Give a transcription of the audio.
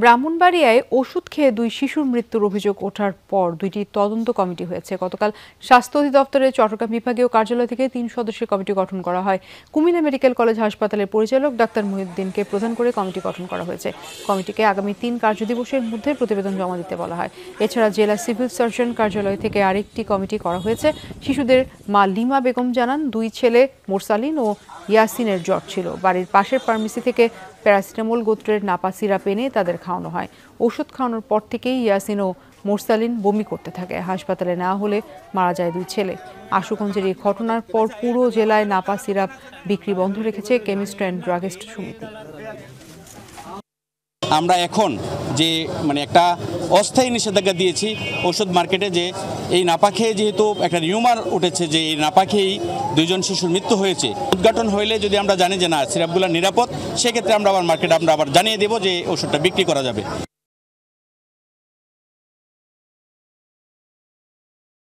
ব্রাহ্মণবাড়িয়ায় ওষুধ খেয়ে দুই শিশুর মৃত্যুর অভিযোগ ওঠার পর দুইটি তদন্ত কমিটি হয়েছে। গতকাল স্বাস্থ্য অধিদপ্তরের চট্টগ্রাম বিভাগীয় কার্যালয় থেকে তিন সদস্যের কমিটি গঠন করা হয়। কুমিল্লা মেডিকেল কলেজ হাসপাতালের পরিচালক ডাক্তার মহিউদ্দিনকে প্রধান করে কমিটি গঠন করা হয়েছে। কমিটিকে আগামী তিন কার্যদিবসের মধ্যে প্রতিবেদন জমা দিতে বলা হয়। এছাড়া জেলা সিভিল সার্জন কার্যালয় থেকে আরেকটি কমিটি করা হয়েছে। শিশুদের মা লিমা বেগম জানান, দুই ছেলে মোরসালিন ও ইয়াসিনের জ্বর ছিল। বাড়ির পাশের ফার্মেসি থেকে প্যারাসিটামল গোত্রের নাপা সিরাপ এনে তাদের খাওয়ানো হয়। ওষুধ খাওয়ানোর পর থেকেই ইয়াসিন ও মোরসালিন বমি করতে থাকে। হাসপাতালে নেওয়া হলে মারা যায় দুই ছেলে। আশুগঞ্জের এই ঘটনার পর পুরো জেলায় নাপা সিরাপ বিক্রি বন্ধ রেখেছে কেমিস্ট অ্যান্ড ড্রাগিস্ট সমিতি। আমরা এখন যে মানে একটা অস্থায়ী নিষেধাজ্ঞা দিয়েছি ওষুধ মার্কেটে যে এই নাপা খেয়ে যেহেতু একটা নিউমার উঠেছে যে এই নাপা খেয়েই দুইজন শিশুর মৃত্যু হয়েছে, উদ্ঘাটন হইলে যদি আমরা জানি যে না, সিরাপগুলো নিরাপদ, সেক্ষেত্রে আমরা আবার মার্কেটে আমরা আবার জানিয়ে দেবো যে ওষুধটা বিক্রি করা যাবে।